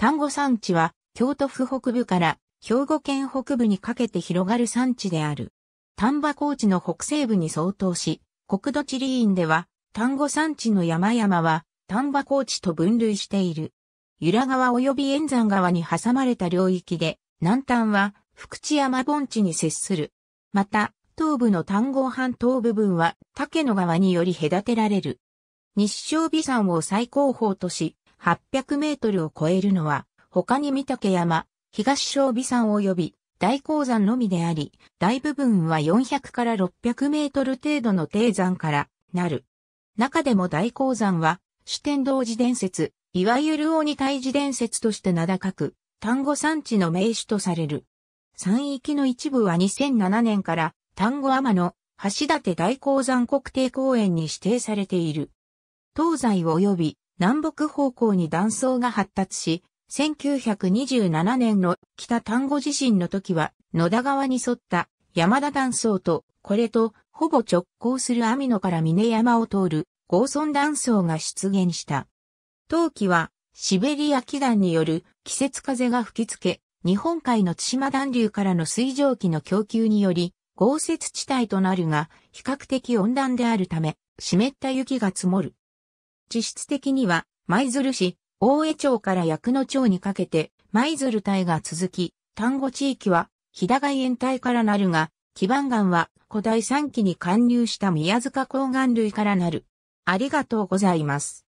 丹後山地は京都府北部から兵庫県北部にかけて広がる山地である。丹波高地の北西部に相当し、国土地理院では丹後山地の山々は丹波高地と分類している。由良川及び円山川に挟まれた領域で、南端は福知山盆地に接する。また、東部の丹後半島部分は竹野川により隔てられる。日照美山を最高峰とし、800メートルを超えるのは、他に三竹山、東小美山及び大鉱山のみであり、大部分は400から600メートル程度の低山からなる。中でも大鉱山は、主天道寺伝説、いわゆる鬼退寺伝説として名高く、丹後山地の名手とされる。山域の一部は2007年から丹後天の橋立大鉱山国定公園に指定されている。東西及び南北方向に断層が発達し、1927年の北丹後地震の時は野田川に沿った山田断層とこれとほぼ直行する網野から峰山を通る合村断層が出現した。冬季はシベリア気団による季節風が吹きつけ、日本海の津島暖流からの水蒸気の供給により豪雪地帯となるが比較的温暖であるため湿った雪が積もる。実質的には舞鶴市、大江町から薬野町にかけて舞鶴帯が続き、丹後地域は日高沿帯からなるが、基盤岩は古代三期に貫入した宮塚高岩類からなる。ありがとうございます。